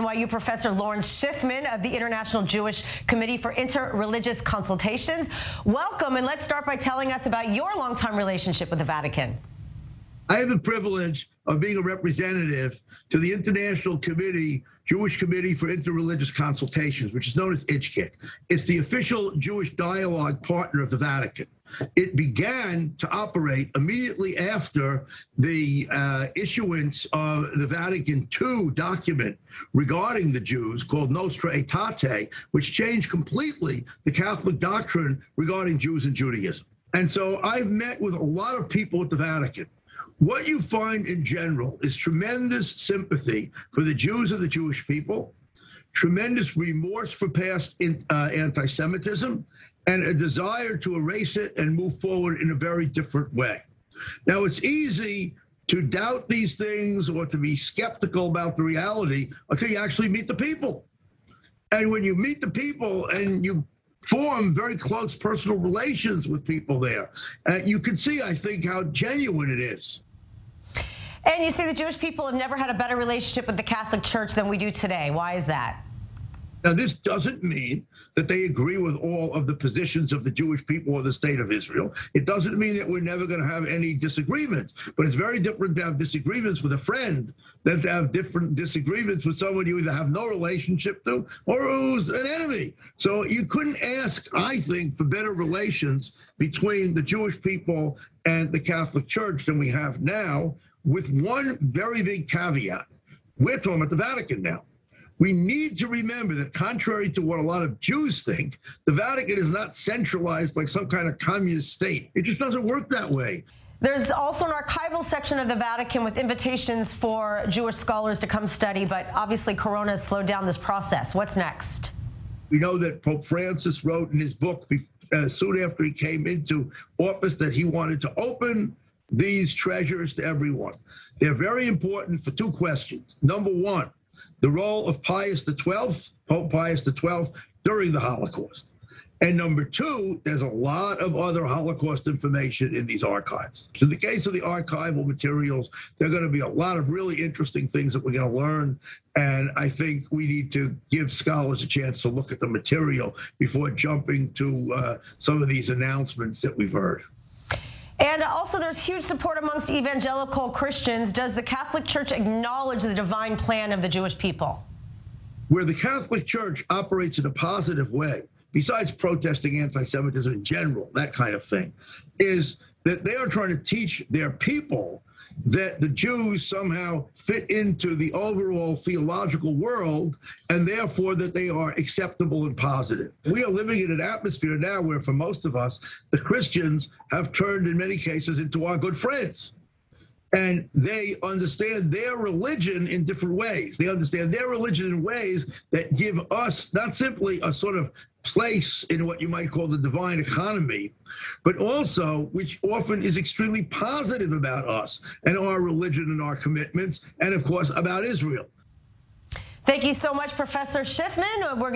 NYU professor Lawrence Schiffman of the International Jewish Committee for Interreligious Consultations. Welcome, and let's start by telling us about your longtime relationship with the Vatican. I have the privilege of being a representative to the International Committee, Jewish Committee for Interreligious Consultations, which is known as IJCIC. It's the official Jewish dialogue partner of the Vatican. It began to operate immediately after the uh, issuance of the Vatican II document regarding the Jews called Nostra Aetate, which changed completely the Catholic doctrine regarding Jews and Judaism. And so I've met with a lot of people at the Vatican. What you find in general is tremendous sympathy for the Jews and the Jewish people, tremendous remorse for past uh, anti Semitism, and a desire to erase it and move forward in a very different way. Now, it's easy to doubt these things or to be skeptical about the reality until you actually meet the people. And when you meet the people and you form very close personal relations with people there, uh, you can see, I think, how genuine it is. And you say the Jewish people have never had a better relationship with the Catholic Church than we do today. Why is that? Now, this doesn't mean that they agree with all of the positions of the Jewish people or the state of Israel. It doesn't mean that we're never going to have any disagreements, but it's very different to have disagreements with a friend than to have different disagreements with someone you either have no relationship to or who's an enemy. So you couldn't ask, I think, for better relations between the Jewish people and the Catholic Church than we have now, with one very big caveat. We're talking about the Vatican now. We need to remember that, contrary to what a lot of Jews think, the Vatican is not centralized like some kind of communist state. It just doesn't work that way. There's also an archival section of the Vatican with invitations for Jewish scholars to come study, but obviously Corona has slowed down this process. What's next? We know that Pope Francis wrote in his book uh, soon after he came into office that he wanted to open these treasures to everyone. They're very important for two questions. Number one, the role of Pius XII, Pope Pius XII, during the Holocaust. And number two, there's a lot of other Holocaust information in these archives. So in the case of the archival materials, there are going to be a lot of really interesting things that we're going to learn. And I think we need to give scholars a chance to look at the material before jumping to uh, some of these announcements that we've heard. And also, there's huge support amongst evangelical Christians. Does the Catholic Church acknowledge the divine plan of the Jewish people? Where the Catholic Church operates in a positive way, besides protesting anti Semitism in general, that kind of thing, is that they are trying to teach their people that the Jews somehow fit into the overall theological world and therefore that they are acceptable and positive. We are living in an atmosphere now where, for most of us, the Christians have turned in many cases into our good friends. And they understand their religion in different ways. They understand their religion in ways that give us not simply a sort of place in what you might call the divine economy, but also which often is extremely positive about us and our religion and our commitments, and of course about Israel. Thank you so much, Professor Schiffman. We're